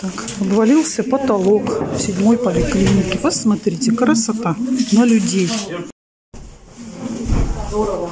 Так, обвалился потолок в седьмой поликлинике. Посмотрите, красота на людей. Здорово.